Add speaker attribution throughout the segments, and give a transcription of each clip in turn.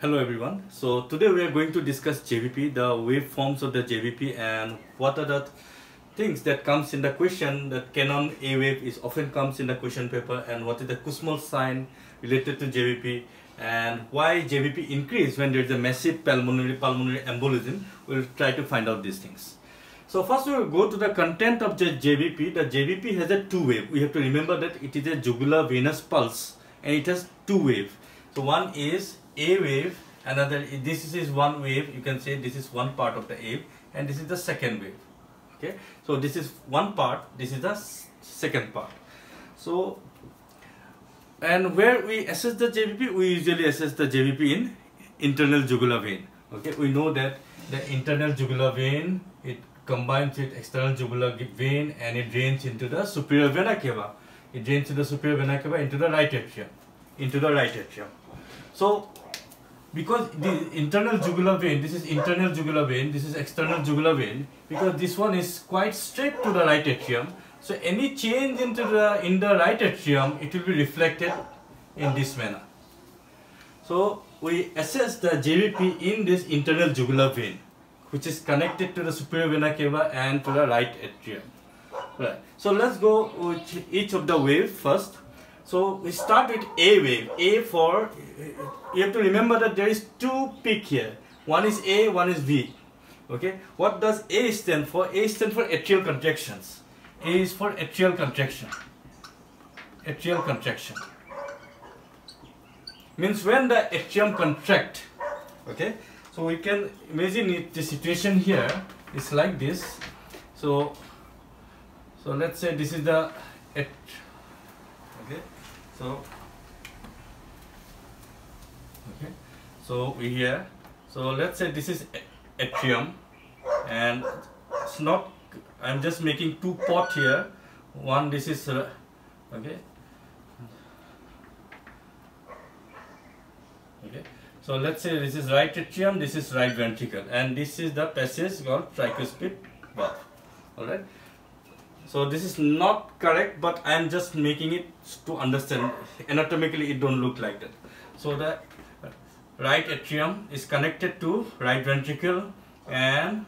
Speaker 1: Hello everyone. So today we are going to discuss JVP, the waveforms of the JVP and what are the things that comes in the question that Cannon A wave is often comes in the question paper and what is the Kussmaul sign related to JVP and why JVP increase when there is a massive pulmonary pulmonary embolism. We'll try to find out these things. So first we will go to the content of the JVP. The JVP has a two wave. We have to remember that it is a jugular venous pulse and it has two wave. So one is a wave another this is one wave you can say this is one part of the wave and this is the second wave. Okay? So this is one part this is the second part. So and where we assess the JVP we usually assess the JVP in internal jugular vein. Okay? We know that the internal jugular vein it combines with external jugular vein and it drains into the superior vena cava. It drains into the superior vena cava into the right atrium into the right atrium. So because the internal jugular vein, this is internal jugular vein, this is external jugular vein, because this one is quite straight to the right atrium. So any change into the in the right atrium, it will be reflected in this manner. So we assess the JVP in this internal jugular vein, which is connected to the superior vena cava and to the right atrium. Right. So let's go with each of the wave first. So we start with A wave. A for, you have to remember that there is two peak here. One is A, one is V. Okay. What does A stand for? A stand for atrial contractions. A is for atrial contraction. Atrial contraction. Means when the atrium contract. Okay. So we can imagine it, the situation here is like this. So, so let's say this is the okay so okay. So we here so let's say this is atrium and it's not i'm just making two pot here. One this is uh, okay. Okay. So let's say this is right atrium this is right ventricle and this is the passage called tricuspid valve. All right so this is not correct, but I am just making it to understand. Anatomically, it don't look like that. So the right atrium is connected to right ventricle and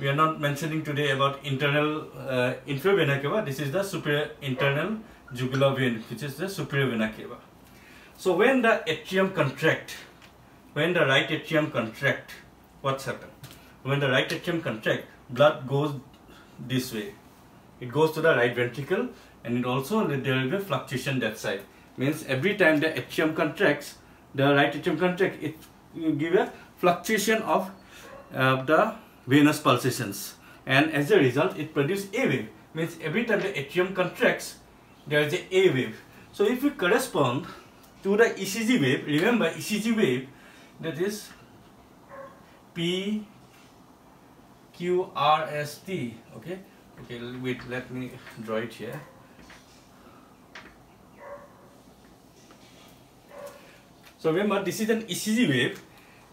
Speaker 1: we are not mentioning today about internal uh, inferior vena cava. This is the superior internal jugular vein, which is the superior vena cava. So when the atrium contract, when the right atrium contract, what's happened? When the right atrium contract, blood goes this way it goes to the right ventricle and it also there will be fluctuation that side. Means every time the atrium contracts the right atrium contract it give a fluctuation of uh, the venous pulsations. And as a result it produces a wave. Means every time the atrium contracts there is a a wave. So if we correspond to the ECG wave remember ECG wave that is P Q R S T okay okay wait let me draw it here. So remember this is an ECG wave.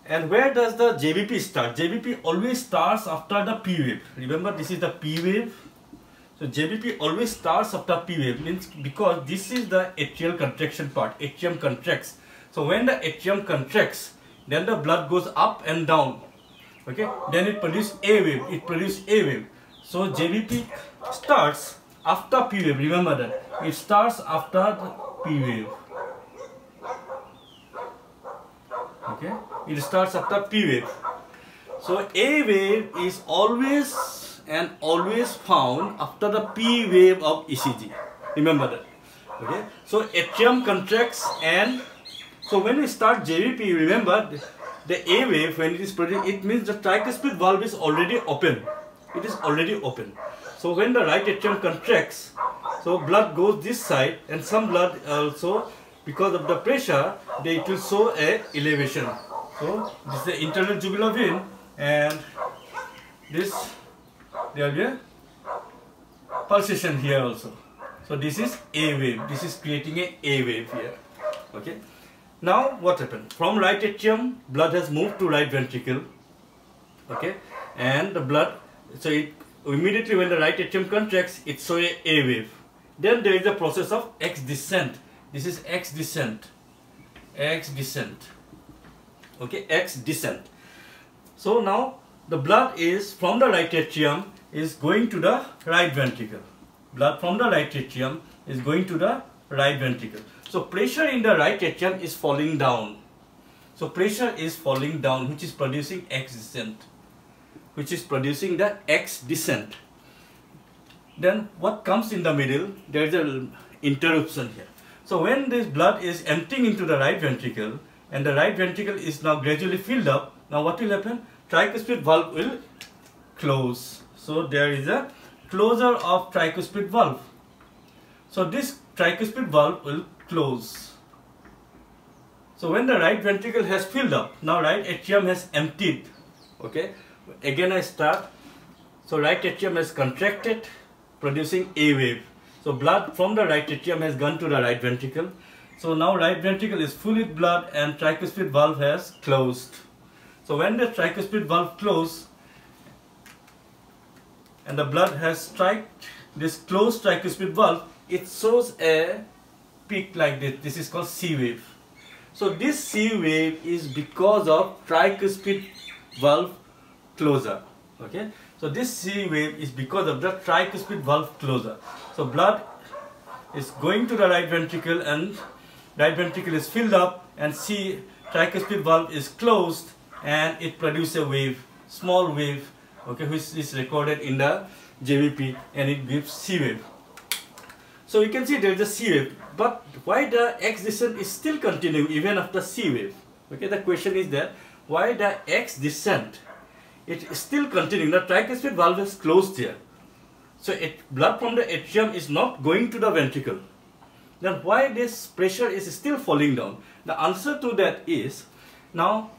Speaker 1: And where does the JVP start? JVP always starts after the P wave. Remember this is the P wave. So JVP always starts after P wave. Means because this is the atrial contraction part atrium contracts. So when the atrium contracts then the blood goes up and down. Okay? Then it produces a wave. It produces a wave so JVP starts after P wave. Remember that. It starts after the P wave. Okay. It starts after P wave. So A wave is always and always found after the P wave of ECG. Remember that. Okay. So atrium contracts and so when we start JVP, remember the A wave when it is produced, it means the tricuspid valve is already open it is already open. So when the right atrium contracts, so blood goes this side and some blood also because of the pressure, they will show a elevation. So this is the internal jugular vein and this there will be a pulsation here also. So this is A wave. This is creating a A wave here. Okay. Now what happened? From right atrium, blood has moved to right ventricle. Okay. And the blood so it immediately when the right atrium contracts, it shows a A wave. Then there is a process of X descent. This is X descent. X descent. okay x descent so now the blood is from the right atrium is going to the right ventricle blood from the right atrium is going to the right ventricle so pressure in the right atrium is falling down so pressure is falling down which is producing x descent which is producing the x descent then what comes in the middle there is a interruption here so when this blood is emptying into the right ventricle and the right ventricle is now gradually filled up, now what will happen? Tricuspid valve will close. So there is a closure of tricuspid valve. So this tricuspid valve will close. So when the right ventricle has filled up, now right atrium has emptied. Okay, again I start. So right atrium has contracted, producing A wave. So blood from the right atrium has gone to the right ventricle. So now right ventricle is full with blood and tricuspid valve has closed. So when the tricuspid valve closed and the blood has struck this closed tricuspid valve, it shows a peak like this. This is called C wave. So this C wave is because of tricuspid valve closure. Okay. So this C wave is because of the tricuspid valve closure. So blood is going to the right ventricle and right ventricle is filled up and C tricuspid valve is closed and it produces a wave, small wave, okay, which is recorded in the JVP and it gives C wave. So you can see there is a C wave, but why the X descent is still continuing even after C wave? Okay, the question is that why the X descent it is still continuing. The tricuspid valve is closed here. So it, blood from the atrium is not going to the ventricle then why this pressure is still falling down? The answer to that is, now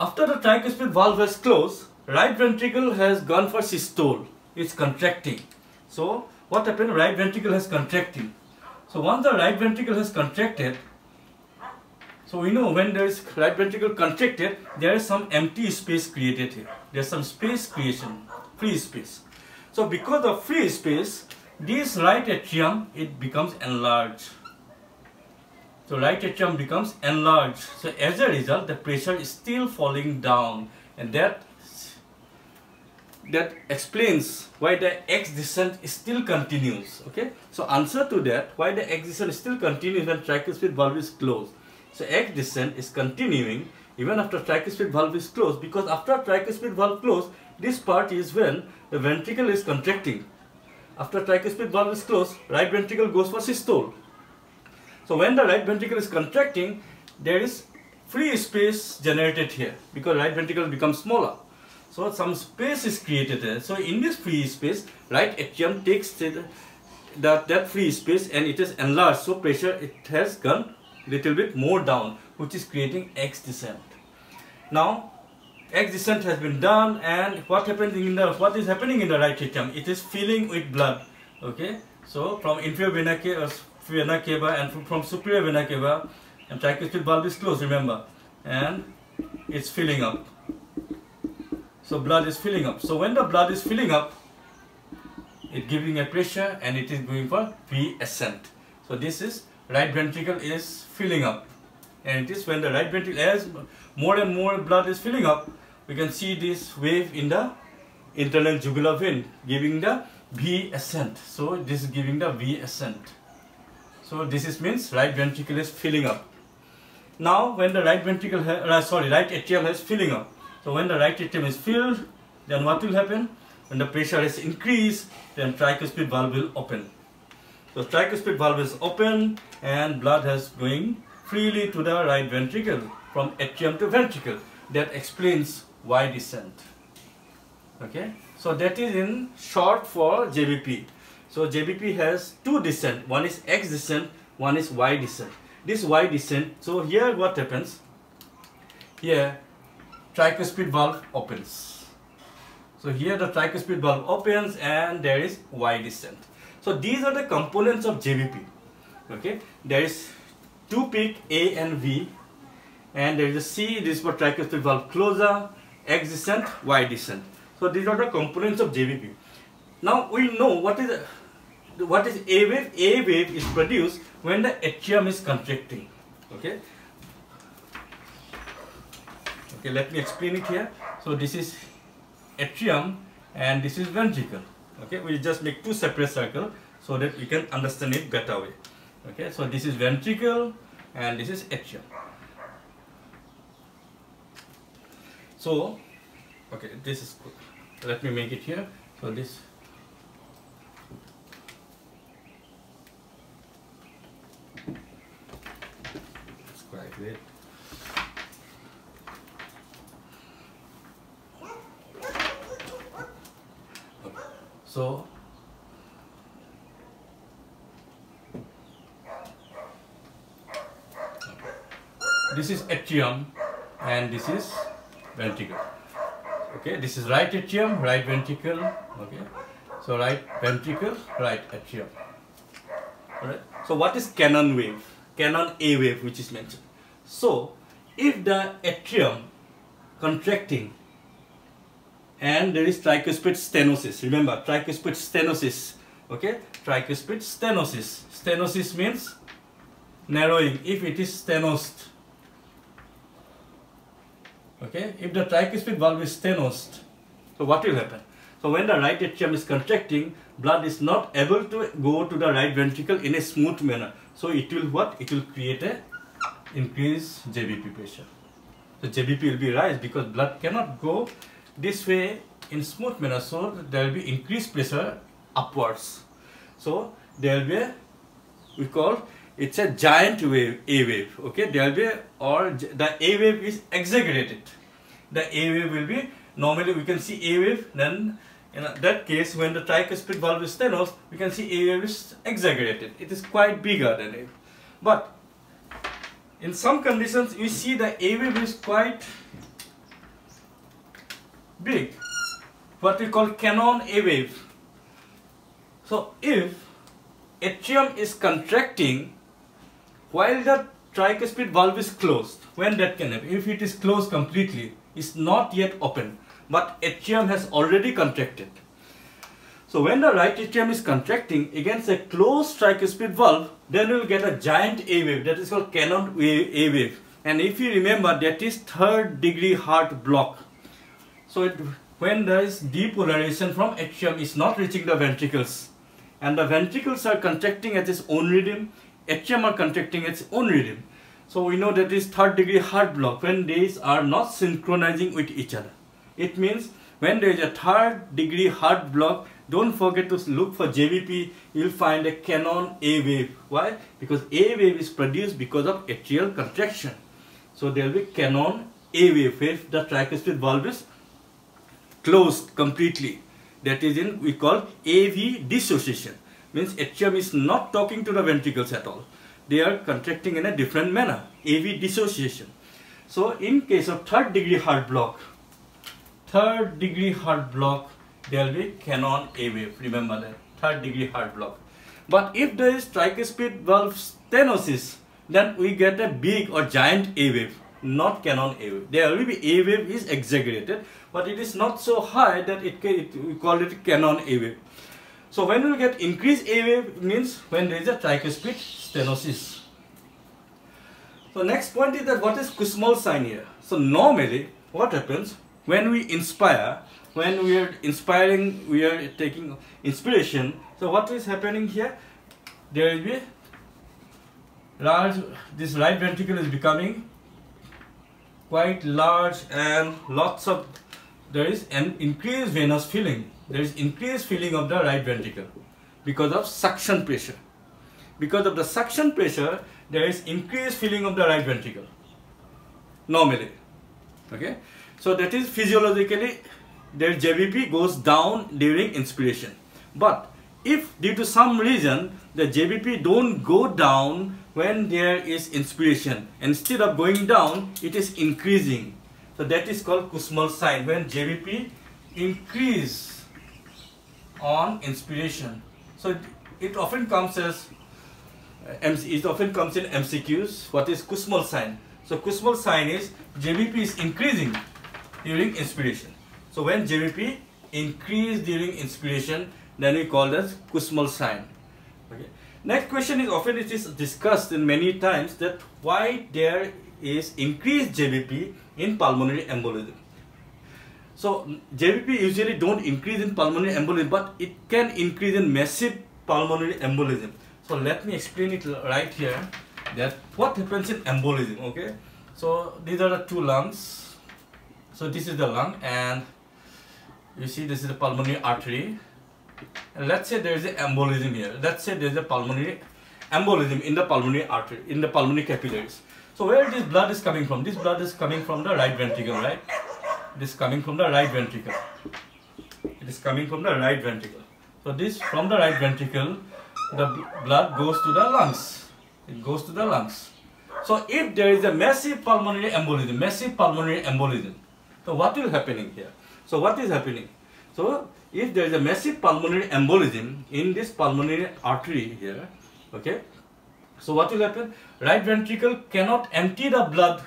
Speaker 1: after the tricuspid valve has closed, right ventricle has gone for systole, it's contracting. So what happened? Right ventricle has contracted. So once the right ventricle has contracted, so we know when there is right ventricle contracted, there is some empty space created here. There's some space creation, free space. So because of free space, this right atrium it becomes enlarged. So right atrium becomes enlarged. So as a result the pressure is still falling down. And that that explains why the x descent still continues okay? So answer to that why the x descent still continues when tricuspid valve is closed so x descent is continuing even after tricuspid valve is closed because after tricuspid valve closed this part is when the ventricle is contracting after tricuspid valve is closed, right ventricle goes for systole. So when the right ventricle is contracting, there is free space generated here because right ventricle becomes smaller. So some space is created there. So in this free space, right atrium takes the, that, that free space and it is enlarged. So pressure it has gone little bit more down, which is creating X descent. Now X descent has been done and what happens in the what is happening in the right atrium it is filling with blood okay? So from inferior vena cava, uh, vena cava and from, superior vena cava and tricuspid valve is closed remember? And it's filling up. So blood is filling up. So when the blood is filling up it giving a pressure and it is going for V ascent. So this is right ventricle is filling up and it is when the right ventricle as more and more blood is filling up we can see this wave in the internal jugular vein giving the V ascent. So this is giving the V ascent. So this is means right ventricle is filling up. Now when the right ventricle, uh, sorry, right atrium is filling up. So when the right atrium is filled, then what will happen? When the pressure is increased, then tricuspid valve will open. So tricuspid valve is open and blood has going freely to the right ventricle from atrium to ventricle. That explains Y descent. Okay, so that is in short for JVP. So JVP has two descent. One is X descent, one is Y descent. This Y descent, so here what happens? Here, tricuspid valve opens. So here the tricuspid valve opens and there is Y descent. So these are the components of JVP. Okay, there is two peak A and V and there is a C, this is for tricuspid valve closure X descent, Y descent. So these are the components of JVP. Now we know what is what is A wave. A wave is produced when the atrium is contracting. Okay. Okay, let me explain it here. So this is atrium and this is ventricle. Okay, we just make two separate circle so that we can understand it better way. Okay, so this is ventricle and this is atrium. So, okay, this is good. let me make it here. So this it's quite great. So this is atrium and this is ventricle. Okay, this is right atrium, right ventricle. Okay, so right ventricle, right atrium. Alright. So what is cannon wave? Cannon A wave, which is mentioned. So if the atrium contracting and there is tricuspid stenosis. Remember, tricuspid stenosis. Okay, tricuspid stenosis. Stenosis means narrowing if it is stenosed. Okay, if the tricuspid valve is stenosed, so what will happen? So when the right atrium is contracting, blood is not able to go to the right ventricle in a smooth manner. So it will what? It will create a increased JVP pressure. The JVP will be rise because blood cannot go this way in smooth manner so there will be increased pressure upwards. So there will be a, we call it's a giant wave a wave okay? There will be or the a wave is exaggerated. The a wave will be normally we can see a wave then in that case when the tricuspid valve is stenosed we can see a wave is exaggerated. It is quite bigger than a but in some conditions we see the a wave is quite big, what we call cannon A wave. So if atrium is contracting while the tricuspid valve is closed, when that can happen? If it is closed completely, it's not yet open, but atrium has already contracted. So when the right atrium is contracting against a closed tricuspid valve, then we will get a giant A wave that is called cannon A wave. And if you remember, that is third degree heart block. So it, when there is depolarization from atrium is not reaching the ventricles and the ventricles are contracting at its own rhythm, atrium are contracting at its own rhythm. So we know that is third degree heart block when these are not synchronizing with each other. It means when there is a third degree heart block, don't forget to look for JVP, you'll find a cannon A wave. Why? Because A wave is produced because of atrial contraction. So there will be cannon A wave if the tricuspid valve is closed completely. That is in we call AV dissociation. Means atrium is not talking to the ventricles at all. They are contracting in a different manner. AV dissociation. So in case of third degree heart block, third degree heart block, there will be cannon A wave. Remember that third degree heart block. But if there is tricuspid valve stenosis, then we get a big or giant A wave, not cannon A wave. There will be A wave is exaggerated, but it is not so high that it, it we call it cannon A wave. So when we get increased A wave means when there is a tricuspid stenosis. So next point is that what is Kussmaul sign here? So normally what happens when we inspire, when we are inspiring, we are taking inspiration. So what is happening here? There will be large, this right ventricle is becoming quite large and lots of there is an increased venous filling. There is increased filling of the right ventricle because of suction pressure. Because of the suction pressure, there is increased filling of the right ventricle. Normally. Okay. So that is physiologically, their JVP goes down during inspiration. But if due to some reason the JVP don't go down when there is inspiration, instead of going down, it is increasing so that is called Kussmaul sign when JVP increase on inspiration. So it, often comes as uh, it often comes in MCQs. What is Kussmaul sign? So Kussmaul sign is JVP is increasing during inspiration. So when JVP increase during inspiration, then we call that Kussmaul sign. Okay. Next question is often it is discussed in many times that why there is increased JVP in pulmonary embolism. So JVP usually don't increase in pulmonary embolism, but it can increase in massive pulmonary embolism. So let me explain it right here that what happens in embolism, okay? So these are the two lungs. So this is the lung and you see this is the pulmonary artery. And let's say there is an embolism here. Let's say there is a pulmonary embolism in the pulmonary artery, in the pulmonary capillaries. So where this blood is coming from? This blood is coming from the right ventricle, right? This coming from the right ventricle. It is coming from the right ventricle. So this from the right ventricle, the blood goes to the lungs. It goes to the lungs. So if there is a massive pulmonary embolism, massive pulmonary embolism, so what will happening here? So what is happening? So if there is a massive pulmonary embolism in this pulmonary artery here, okay, so what will happen? Right ventricle cannot empty the blood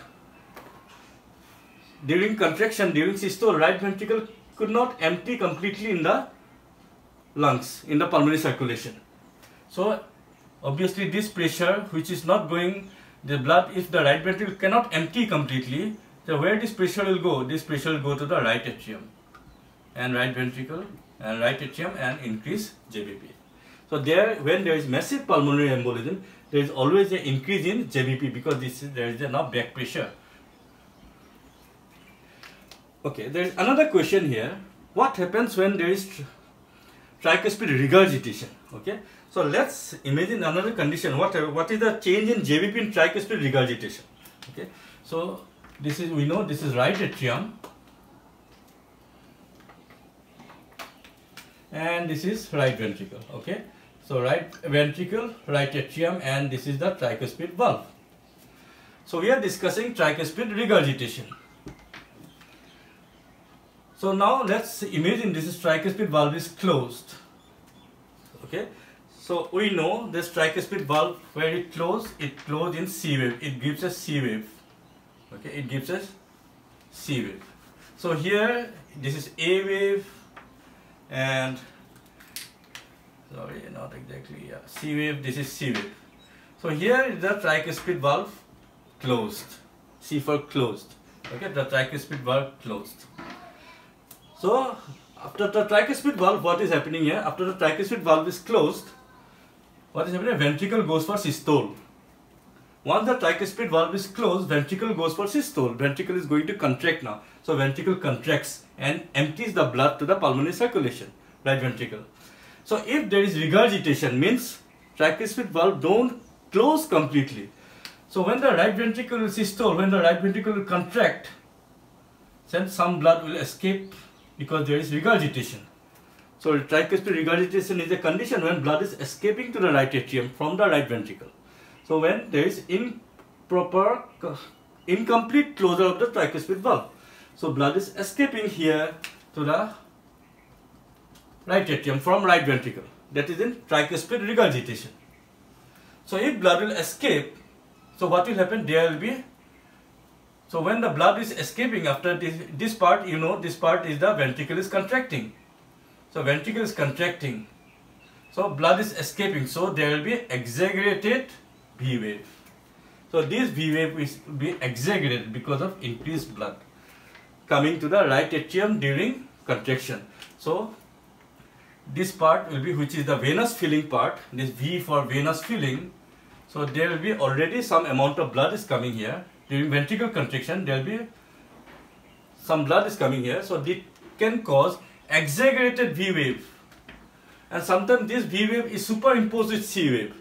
Speaker 1: during contraction, during systole, right ventricle could not empty completely in the lungs, in the pulmonary circulation. So obviously this pressure which is not going, the blood, if the right ventricle cannot empty completely, so where this pressure will go? This pressure will go to the right atrium and right ventricle and right atrium and increase JVP. So there, when there is massive pulmonary embolism, there is always an increase in JVP because this is, there is enough back pressure. Okay, there is another question here. What happens when there is tricuspid regurgitation? Okay, so let's imagine another condition. What, what is the change in JVP in tricuspid regurgitation? Okay, so this is, we know this is right atrium and this is right ventricle. Okay, so right ventricle, right atrium and this is the tricuspid valve. So we are discussing tricuspid regurgitation. So now let's imagine this is tricuspid valve is closed. Okay. So we know this tricuspid valve where it closed, it closed in C wave. It gives us C wave. Okay, it gives us C wave. So here this is A wave and sorry not exactly yeah C wave this is C wave. So here is the tricuspid valve closed. C for closed. Okay, the tricuspid valve closed. So after the tricuspid valve, what is happening here? After the tricuspid valve is closed, what is happening? Ventricle goes for systole. Once the tricuspid valve is closed, ventricle goes for systole. Ventricle is going to contract now. So ventricle contracts and empties the blood to the pulmonary circulation, right ventricle. So if there is regurgitation, means tricuspid valve don't close completely. So when the right ventricle will systole, when the right ventricle will contract, then some blood will escape because there is regurgitation. So tricuspid regurgitation is a condition when blood is escaping to the right atrium from the right ventricle. So when there is improper, incomplete closure of the tricuspid valve. So blood is escaping here to the right atrium from right ventricle. That is in tricuspid regurgitation. So if blood will escape, so what will happen? There will be so when the blood is escaping after this, this part, you know, this part is the ventricle is contracting. So ventricle is contracting. So blood is escaping. So there will be exaggerated V wave. So this V wave will be exaggerated because of increased blood coming to the right atrium during contraction. So this part will be which is the venous filling part. This V for venous filling. So there will be already some amount of blood is coming here. During ventricle contraction there will be some blood is coming here. So it can cause exaggerated V wave. And sometimes this V wave is superimposed with C wave.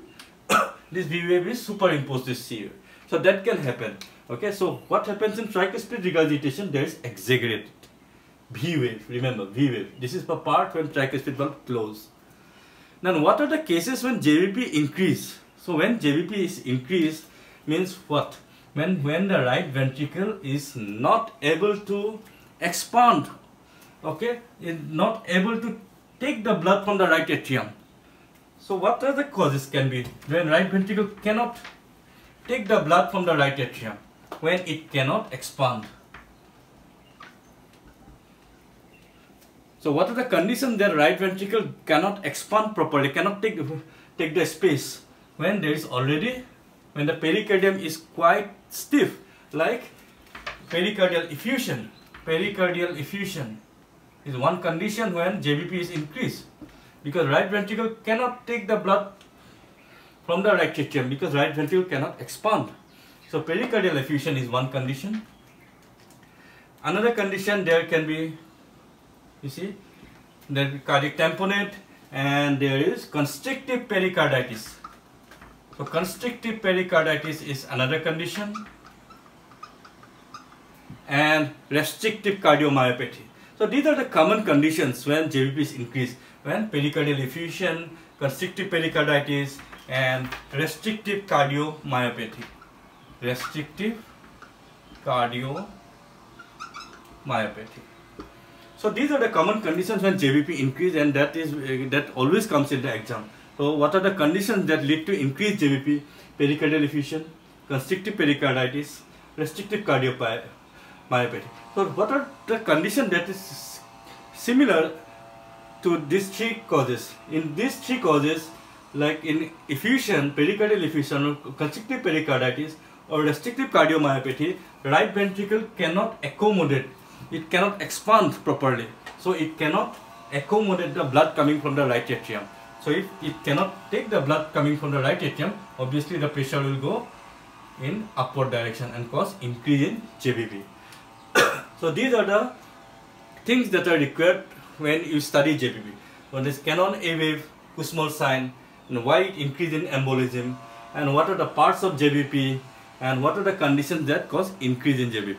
Speaker 1: This V wave is superimposed with C wave. So that can happen. Okay so what happens in tricuspid regurgitation? There is exaggerated V wave remember V wave. This is the part when tricuspid valve close. Now what are the cases when JVP increase? So when JVP is increased means what? When, when the right ventricle is not able to expand, okay, is not able to take the blood from the right atrium. So what are the causes can be? When right ventricle cannot take the blood from the right atrium, when it cannot expand. So what are the conditions that right ventricle cannot expand properly, cannot take, take the space when there is already when the pericardium is quite stiff like pericardial effusion. Pericardial effusion is one condition when JVP is increased because right ventricle cannot take the blood from the right atrium because right ventricle cannot expand. So pericardial effusion is one condition. Another condition there can be, you see, the cardiac tamponade and there is constrictive pericarditis. So constrictive pericarditis is another condition and restrictive cardiomyopathy. So these are the common conditions when JVP is increased, when pericardial effusion, constrictive pericarditis and restrictive cardiomyopathy. Restrictive cardiomyopathy. So these are the common conditions when JVP increase and that is uh, that always comes in the exam. So what are the conditions that lead to increased JVP? Pericardial effusion, constrictive pericarditis, restrictive cardiomyopathy. So what are the conditions that is similar to these three causes? In these three causes, like in effusion, pericardial effusion, constrictive pericarditis or restrictive cardiomyopathy, right ventricle cannot accommodate it cannot expand properly. So it cannot accommodate the blood coming from the right atrium. So if it cannot take the blood coming from the right atrium, obviously the pressure will go in upward direction and cause increase in JVP. so these are the things that are required when you study JVP. What is Cannon A wave, Kussmaul sign, and why it increase in embolism, and what are the parts of JVP, and what are the conditions that cause increase in JVP.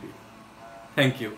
Speaker 1: Thank you.